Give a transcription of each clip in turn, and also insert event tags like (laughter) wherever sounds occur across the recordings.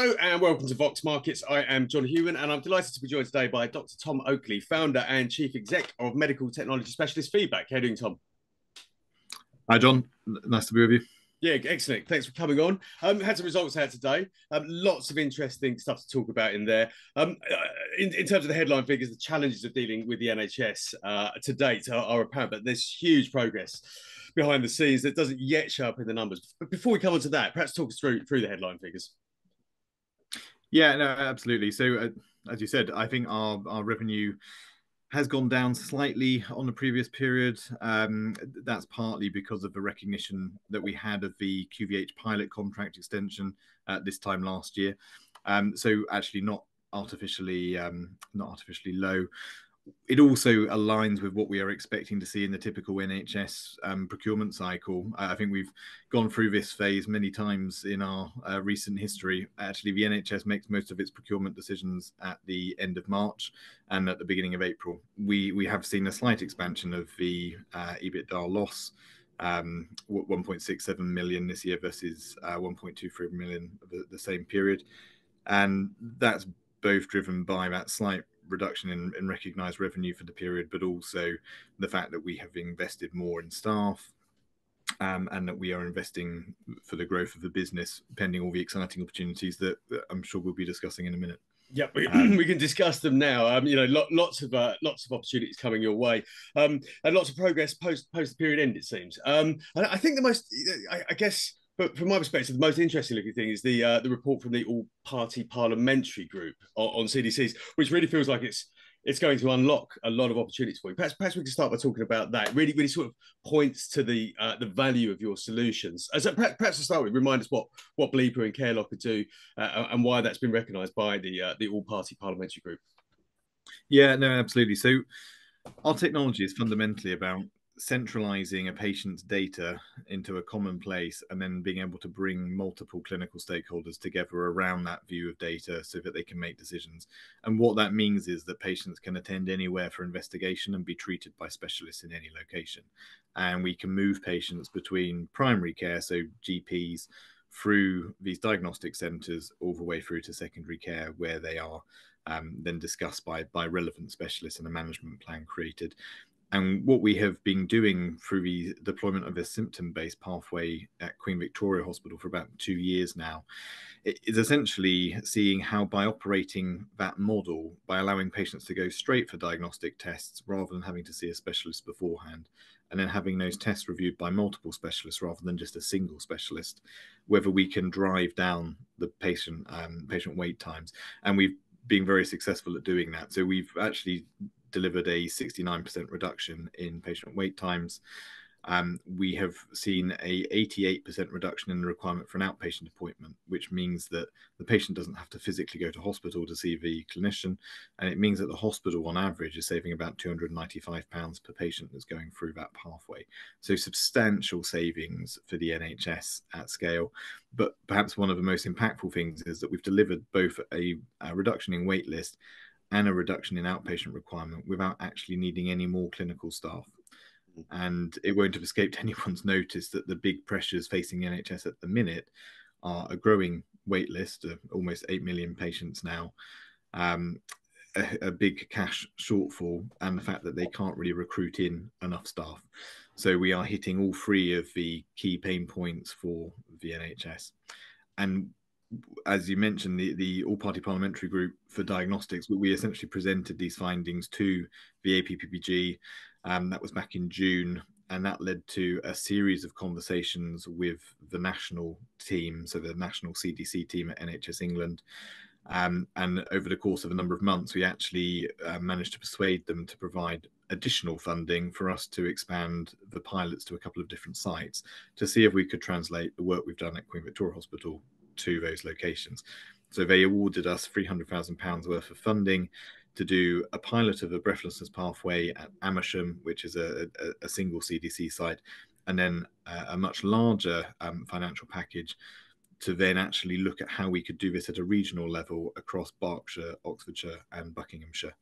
Hello and welcome to Vox Markets. I am John Hewan and I'm delighted to be joined today by Dr. Tom Oakley, founder and chief exec of medical technology specialist Feedback. How are you doing, Tom? Hi, John. Nice to be with you. Yeah, excellent. Thanks for coming on. Um, had some results out today. Um, lots of interesting stuff to talk about in there. Um, uh, in, in, terms of the headline figures, the challenges of dealing with the NHS uh, to date are, are, apparent, but there's huge progress behind the scenes that doesn't yet show up in the numbers. But before we come on to that, perhaps talk us through through the headline figures. Yeah, no, absolutely. So, uh, as you said, I think our our revenue has gone down slightly on the previous period. Um, that's partly because of the recognition that we had of the QVH pilot contract extension at this time last year. Um, so actually, not artificially um, not artificially low it also aligns with what we are expecting to see in the typical NHS um, procurement cycle. I think we've gone through this phase many times in our uh, recent history. Actually, the NHS makes most of its procurement decisions at the end of March and at the beginning of April. We we have seen a slight expansion of the uh, EBITDA loss. Um, 1.67 million this year versus uh, 1.23 million the, the same period, and that's both driven by that slight reduction in, in recognized revenue for the period, but also the fact that we have invested more in staff um, and that we are investing for the growth of the business, pending all the exciting opportunities that, that I'm sure we'll be discussing in a minute. Yeah, we, um, (clears throat) we, can discuss them now. Um, you know, lots of uh, lots of opportunities coming your way, um, and lots of progress post post period end. It seems. Um, I think the most, I, I guess, but from my perspective, the most interesting looking thing is the uh, the report from the All Party Parliamentary Group on, on, CDCs, which really feels like it's it's going to unlock a lot of opportunities for you. Perhaps, perhaps we can start by talking about that. Really, really sort of points to the uh, the value of your solutions. As a, perhaps, to start with, remind us what what Bleepa and CareLocker do uh, and why that's been recognised by the uh, the All Party Parliamentary Group. Yeah, no, absolutely. So our technology is fundamentally about centralizing a patient's data into a common place and then being able to bring multiple clinical stakeholders together around that view of data so that they can make decisions. And what that means is that patients can attend anywhere for investigation and be treated by specialists in any location. And we can move patients between primary care, so GPs, through these diagnostic centres all the way through to secondary care where they are um, then discussed by by relevant specialists and a management plan created and what we have been doing through the deployment of a symptom based pathway at Queen Victoria Hospital for about two years now is essentially seeing how, by operating that model, by allowing patients to go straight for diagnostic tests rather than having to see a specialist beforehand, and then having those tests reviewed by multiple specialists rather than just a single specialist, whether we can drive down the patient um, patient wait times. And we've been very successful at doing that. So we've actually delivered a 69% reduction in patient wait times. Um, we have seen a 88% reduction in the requirement for an outpatient appointment, which means that the patient doesn't have to physically go to hospital to see the clinician, and it means that the hospital, on average, is saving about 295 pounds per patient that's going through that pathway. So substantial savings for the NHS at scale. But perhaps one of the most impactful things is that we've delivered both a, a reduction in wait list and a reduction in outpatient requirement without actually needing any more clinical staff. Mm. And it won't have escaped (laughs) anyone's notice that the big pressures facing the NHS at the minute are a growing wait list of almost 8 million patients now, um, a, a, big cash shortfall, and the fact that they can't really recruit in enough staff. So we are hitting all three of the key pain points for the NHS. And as you mentioned, the, the All Party Parliamentary Group for Diagnostics, we essentially presented these findings to the APPG. Um, that was back in June, and that led to a series of conversations with the national team, so the national CDC team at NHS England. Um, and over the course of a number of months, we actually uh, managed to persuade them to provide additional funding for us to expand the pilots to a couple of different sites to see if we could translate the work we've done at Queen Victoria Hospital to those locations. So they awarded us £300,000 worth of funding to do a pilot of a breathlessness pathway at Amersham, which is a, a, a single CDC site, and then a, a much larger um, financial package to then actually look at how we could do this at a regional level across Berkshire, Oxfordshire, and Buckinghamshire.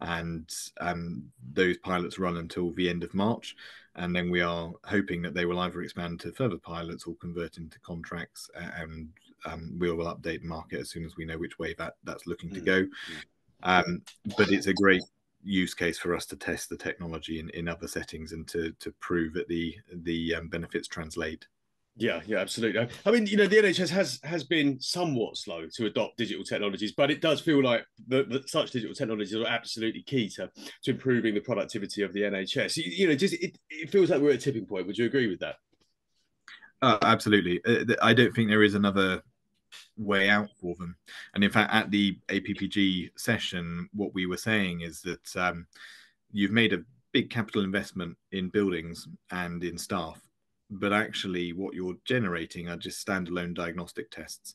And um, those pilots run until the end of March. And then we are hoping that they will either expand to further pilots or convert into contracts and um, we will update the market as soon as we know which way that that's looking to mm, go. Mm. Um, but it's a great use case for us to test the technology in, in other settings and to to prove that the the um, benefits translate. Yeah, yeah, absolutely. I mean, you know, the NHS has has been somewhat slow to adopt digital technologies, but it does feel like that, that such digital technologies are absolutely key to to improving the productivity of the NHS. You, you know, just it, it feels like we're at a tipping point. Would you agree with that? Uh, absolutely. Uh, I don't think there is another way out for them. And in fact, at the APPG session, what we were saying is that um, you've made a big capital investment in buildings and in staff, but actually, what you're generating are just standalone diagnostic tests.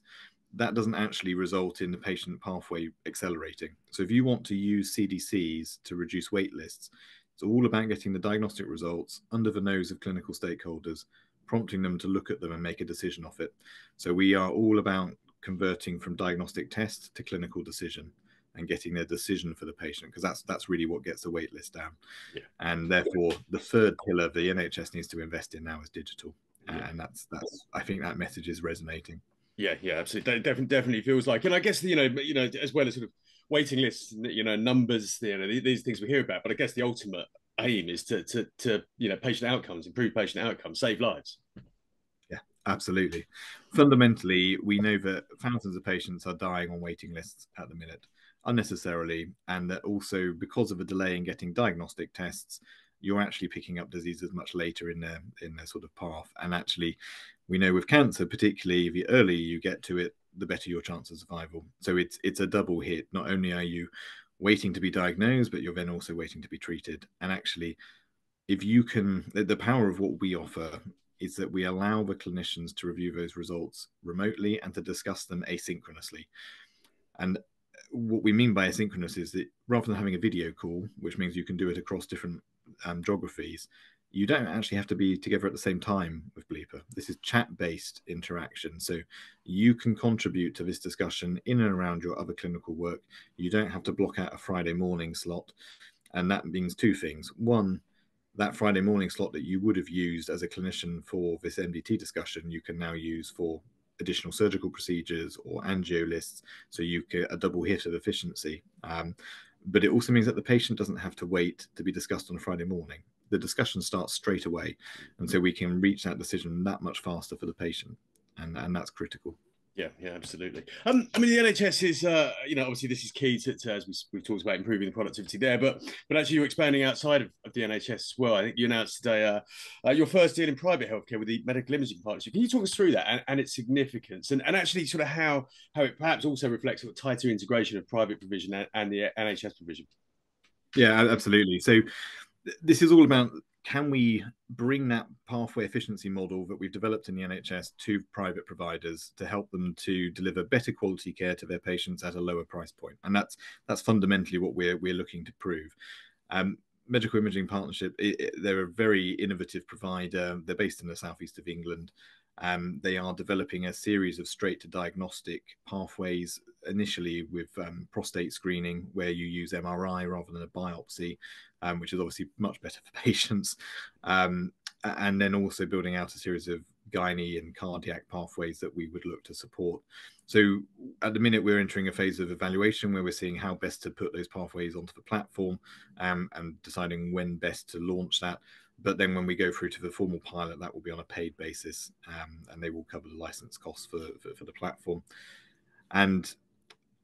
That doesn't actually result in the patient pathway accelerating. So, if you want to use CDCs to reduce wait lists, it's all about getting the diagnostic results under the nose of clinical stakeholders prompting them to look at them and make a decision off it. So we are all about converting from diagnostic test to clinical decision and getting their decision for the patient because that's that's really what gets the wait list down. Yeah. And therefore, the third pillar the NHS needs to invest in now is digital, yeah. and that's that's I think that message is resonating. Yeah, yeah, absolutely. Definitely, definitely feels like, and I guess you know, you know, as well as sort of waiting lists, you know, numbers, you know, these things we hear about. But I guess the ultimate aim is to to to you know patient outcomes, improve patient outcomes, save lives. Absolutely. Fundamentally, we know that thousands of patients are dying on waiting lists at the minute unnecessarily, and that also because of a delay in getting diagnostic tests, you're actually picking up diseases much later in their in their sort of path. And actually, we know with cancer, particularly the earlier you get to it, the better your chance of survival. So it's it's a double hit. Not only are you waiting to be diagnosed, but you're then also waiting to be treated. And actually, if you can, the power of what we offer is that we allow the clinicians to review those results remotely and to discuss them asynchronously. And what we mean by asynchronous is that rather than having a video call, which means you can do it across different um, geographies, you don't actually have to be together at the same time with Bleepa. This is chat based interaction. So you can contribute to this discussion in and around your other clinical work. You don't have to block out a Friday morning slot. And that means two things. One, that Friday morning slot that you would have used as a clinician for this MDT discussion, you can now use for additional surgical procedures or angio lists. So you get a double hit of efficiency. Um, but it also means that the patient doesn't have to wait to be discussed on a Friday morning the discussion starts straight away. And so we can reach that decision that much faster for the patient. And, and that's critical. Yeah, yeah, absolutely. Um, I mean, the NHS is, uh, you know, obviously this is key to, to as we, we've talked about improving the productivity there, but but actually you're expanding outside of, of the NHS as well. I think you announced today uh, uh, your first deal in private healthcare with the medical imaging partnership. Can you talk us through that and, and its significance, and, and actually sort of how how it perhaps also reflects a tighter integration of private provision and, and the NHS provision? Yeah, absolutely. So this is all about can we bring that pathway efficiency model that we've developed in the NHS to private providers to help them to deliver better quality care to their patients at a lower price point? And that's that's fundamentally what we're we're looking to prove. Um, Medical Imaging Partnership, it, it, they're a very innovative provider. They're based in the southeast of England. Um, they are developing a series of straight to diagnostic pathways, initially with um, prostate screening, where you use MRI rather than a biopsy, um, which is obviously much better for (laughs) patients. Um, and then also building out a series of gynae and cardiac pathways that we would look to support. So at the minute, we're entering a phase of evaluation where we're seeing how best to put those pathways onto the platform um, and deciding when best to launch that. But then when we go through to the formal pilot, that will be on a paid basis um, and they will cover the license costs for, for, for the platform. And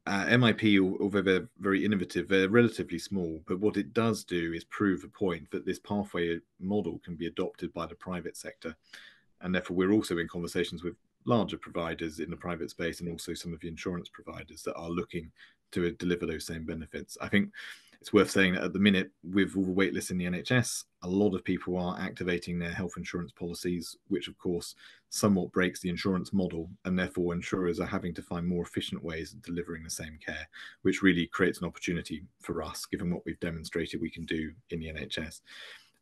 uh, MIP, although they're very innovative, they're relatively small. But what it does do is prove a point that this pathway model can be adopted by the private sector. And therefore, we're also in conversations with larger providers in the private space and also some of the insurance providers that are looking to deliver those same benefits. I think it's worth saying that at the minute, with all the waitlists in the NHS, a lot of people are activating their health insurance policies, which of course somewhat breaks the insurance model, and therefore insurers are having to find more efficient ways of delivering the same care, which really creates an opportunity for us, given what we've demonstrated we can do in the NHS.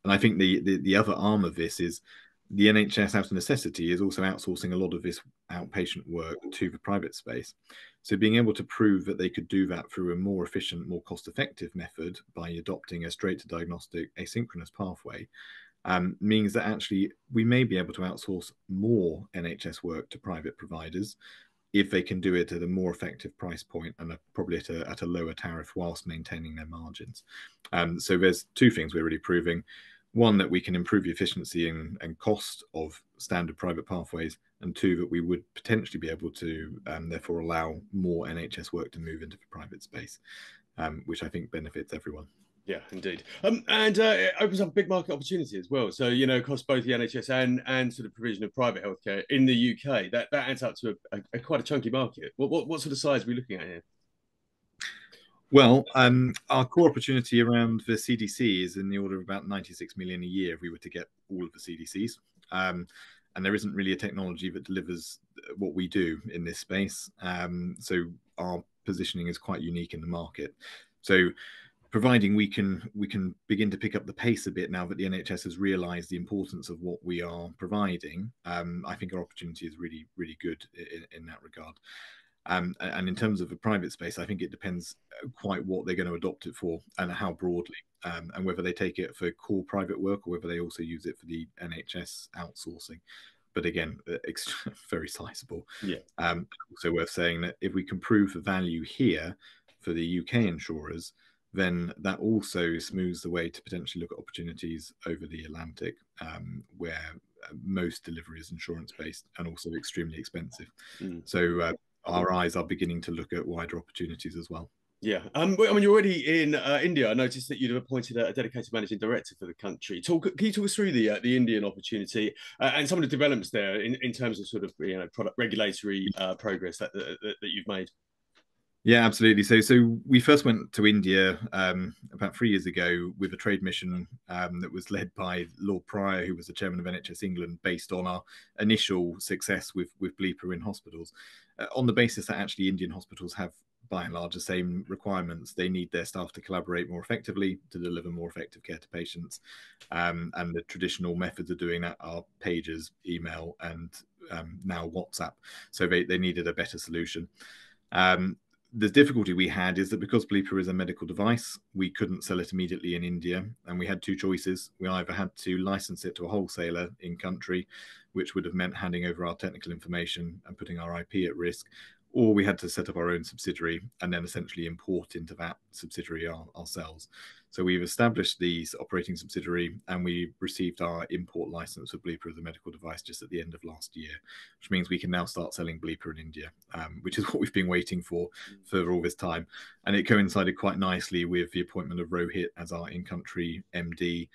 And I think the, the, the other arm of this is the NHS, out of necessity, is also outsourcing a lot of this outpatient work to the private space. So, being able to prove that they could do that through a more efficient, more cost effective method by adopting a straight to diagnostic asynchronous pathway um, means that actually we may be able to outsource more NHS work to private providers if they can do it at a more effective price point and a, probably at a, at a lower tariff whilst maintaining their margins. Um, so there's two things we're really proving. One, that we can improve the efficiency and, and cost of standard private pathways, and two, that we would potentially be able to um, therefore allow more NHS work to move into the private space, um, which I think benefits everyone. Yeah, indeed. Um, and uh, it opens up a big market opportunity as well. So, you know, across both the NHS and, and sort of provision of private healthcare in the UK, that, that adds up to a, a, a quite a chunky market. What, what, what sort of size are we looking at here? Well, um, our core opportunity around the CDC is in the order of about 96 million a year if we were to get all of the CDCs. Um, and there isn't really a technology that delivers what we do in this space. Um, so our positioning is quite unique in the market. So providing we can we can begin to pick up the pace a bit now that the NHS has realised the importance of what we are providing, um, I think our opportunity is really really good in, in that regard. Um, and in terms of the private space, I think it depends uh, quite what they're going to adopt it for and how broadly, um, and whether they take it for core private work or whether they also use it for the NHS outsourcing. But again, uh, (laughs) very sizable. Yeah. Um, also worth saying that if we can prove the value here for the UK insurers, then that also smooths the way to potentially look at opportunities over the Atlantic, um, where uh, most delivery is insurance based and also extremely expensive. Mm. So uh, our eyes are beginning to look at wider opportunities as well. Yeah, um, I mean, you're already in uh, India. I noticed that you'd have appointed a, dedicated managing director for the country. Talk, can you talk us through the uh, the Indian opportunity uh, and some of the developments there in, in terms of sort of you know product regulatory uh, progress that, that, that you've made? Yeah, absolutely. So, so we first went to India um, about three years ago with a trade mission um, that was led by Lord Prior, who was the chairman of NHS England, based on our initial success with with Bleepa in hospitals, on the basis that actually Indian hospitals have by and large the same requirements. They need their staff to collaborate more effectively to deliver more effective care to patients, um, and the traditional methods of doing that are pages, email, and um, now WhatsApp. So they they needed a better solution. Um, the difficulty we had is that because Bleepa is a medical device, we couldn't sell it immediately in India, and we had two choices. We either had to license it to a wholesaler in country, which would have meant handing over our technical information and putting our IP at risk, or we had to set up our own subsidiary and then essentially import into that subsidiary our, ourselves. So we've established these operating subsidiary and we received our import license for Bleepa as a medical device just at the end of last year, which means we can now start selling Bleepa in India, um, which is (laughs) what we've been waiting for for all this time. And it coincided quite nicely with the appointment of Rohit as our in-country MD,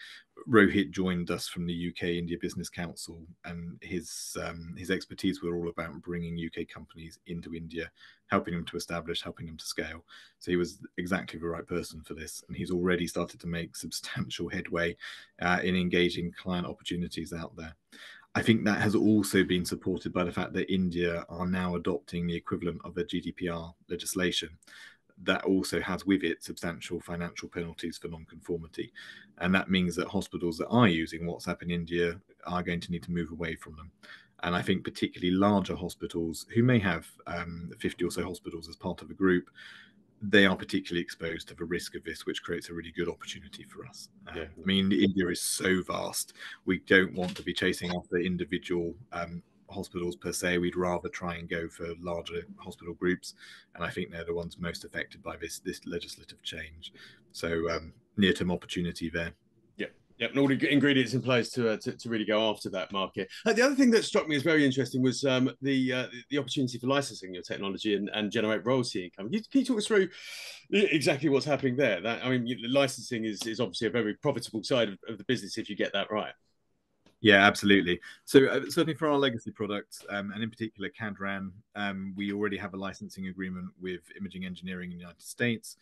Rohit joined us from the UK India Business Council, and his um, his expertise were all about bringing UK companies into India, helping him to establish, helping him to scale. So he was exactly the right person for this, and he's already started to make substantial headway uh, in engaging client opportunities out there. I think that has also been supported by the fact that India are now adopting the equivalent of a GDPR legislation that also has with it substantial financial penalties for non-conformity, and that means that hospitals that are using WhatsApp in India are going to need to move away from them. And I think particularly larger hospitals who may have um, 50 or so hospitals as part of a group, they are particularly exposed to the risk of this, which creates a really good opportunity for us. Yeah. I mean, India is so vast. We don't want to be chasing after individual um, hospitals per se. We'd rather try and go for larger hospital groups, and I think they're the ones most affected by this this legislative change. So um, near term opportunity there. Yep, and all the ingredients in place to, uh, to, to really go after that market. Uh, the other thing that struck me as very interesting was um, the uh, the opportunity for licensing your technology and, and generate royalty income. Can you, can you, talk us through exactly what's happening there? That I mean, licensing is, is obviously a very profitable side of, of the business if you get that right. Yeah, absolutely. So uh, certainly for our legacy products, um, and in particular Cadran, um, we already have a licensing agreement with Imaging Engineering in the United States,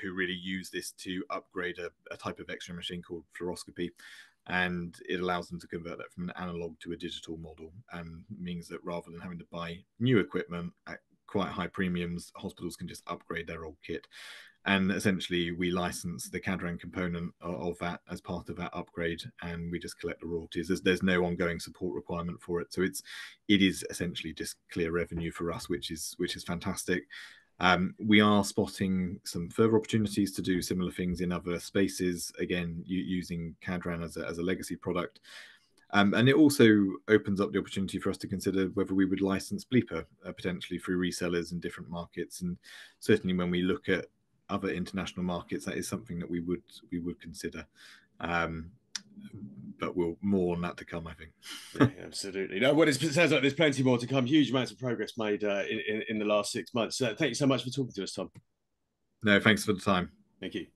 who really use this to upgrade a, a type of X-ray machine called fluoroscopy, and it allows them to convert that from an analog to a digital model, and means that rather than having to buy new equipment at quite high premiums, hospitals can just upgrade their old kit and essentially we license the Cadran component of, that as part of that upgrade, and we just collect the royalties. There's, there's no ongoing support requirement for it, so it's it is essentially just clear revenue for us, which is which is fantastic. Um, we are spotting some further opportunities to do similar things in other spaces, again, using Cadran as a, as a legacy product. Um, and it also opens up the opportunity for us to consider whether we would license Bleepa uh, potentially through resellers in different markets. And certainly when we look at other international markets, that is something that we would we would consider. Um, but we'll more on that to come, I think. yeah, absolutely. No, well, it sounds like there's plenty more to come. Huge amounts of progress made uh, in, in, in the last six months. Uh, thank you so much for talking to us, Tom. No, thanks for the time. Thank you.